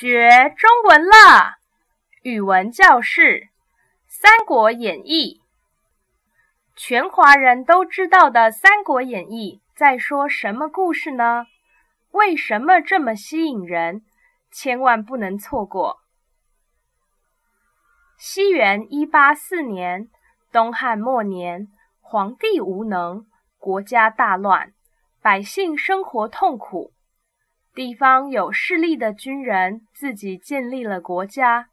学中文了，语文教室《三国演义》。全华人都知道的《三国演义》在说什么故事呢？为什么这么吸引人？千万不能错过。西元一八四年，东汉末年，皇帝无能，国家大乱，百姓生活痛苦。地方有势力的军人自己建立了国家，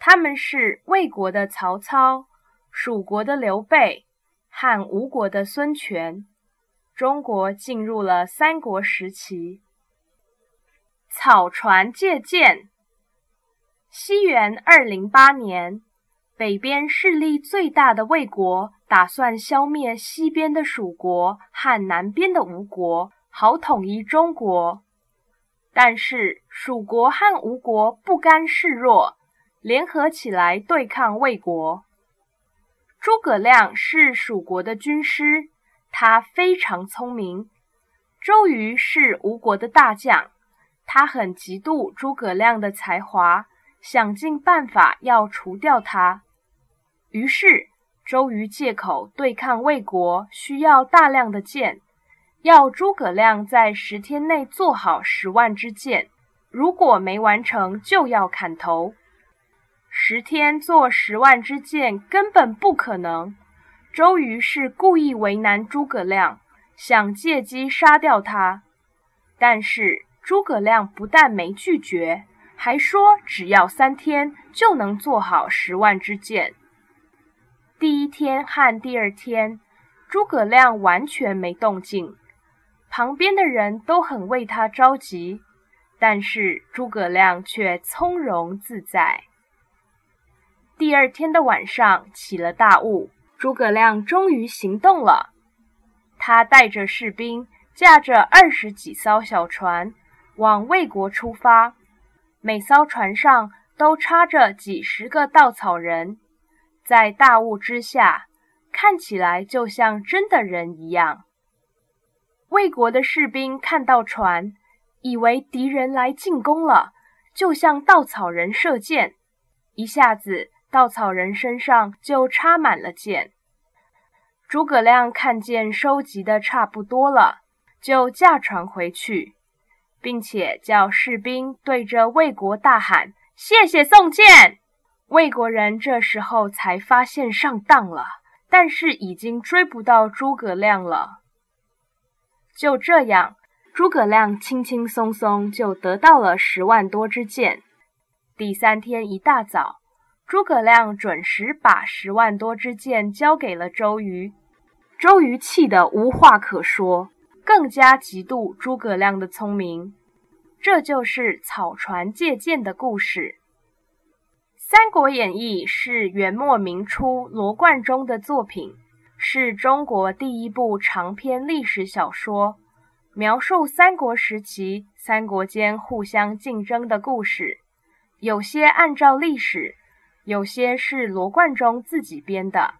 他们是魏国的曹操、蜀国的刘备、汉吴国的孙权。中国进入了三国时期。草船借箭。西元二零八年，北边势力最大的魏国打算消灭西边的蜀国和南边的吴国，好统一中国。但是蜀国和吴国不甘示弱，联合起来对抗魏国。诸葛亮是蜀国的军师，他非常聪明。周瑜是吴国的大将，他很嫉妒诸葛亮的才华，想尽办法要除掉他。于是周瑜借口对抗魏国需要大量的箭。要诸葛亮在十天内做好十万支箭，如果没完成，就要砍头。十天做十万支箭根本不可能。周瑜是故意为难诸葛亮，想借机杀掉他。但是诸葛亮不但没拒绝，还说只要三天就能做好十万支箭。第一天和第二天，诸葛亮完全没动静。旁边的人都很为他着急，但是诸葛亮却从容自在。第二天的晚上起了大雾，诸葛亮终于行动了。他带着士兵，驾着二十几艘小船，往魏国出发。每艘船上都插着几十个稻草人，在大雾之下，看起来就像真的人一样。魏国的士兵看到船，以为敌人来进攻了，就向稻草人射箭，一下子稻草人身上就插满了箭。诸葛亮看见收集的差不多了，就驾船回去，并且叫士兵对着魏国大喊：“谢谢送箭！”魏国人这时候才发现上当了，但是已经追不到诸葛亮了。就这样，诸葛亮轻轻松松就得到了十万多支箭。第三天一大早，诸葛亮准时把十万多支箭交给了周瑜。周瑜气得无话可说，更加嫉妒诸葛亮的聪明。这就是草船借箭的故事。《三国演义》是元末明初罗贯中的作品。是中国第一部长篇历史小说，描述三国时期三国间互相竞争的故事。有些按照历史，有些是罗贯中自己编的。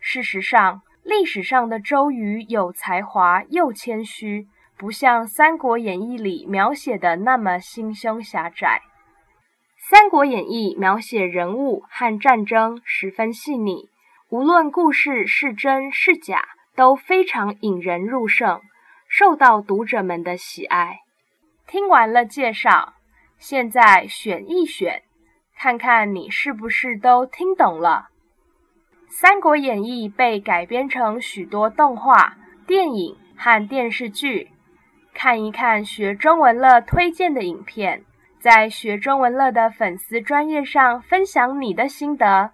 事实上，历史上的周瑜有才华又谦虚，不像《三国演义》里描写的那么心胸狭窄。《三国演义》描写人物和战争十分细腻。无论故事是真是假，都非常引人入胜，受到读者们的喜爱。听完了介绍，现在选一选，看看你是不是都听懂了。《三国演义》被改编成许多动画、电影和电视剧，看一看学中文乐推荐的影片，在学中文乐的粉丝专业上分享你的心得。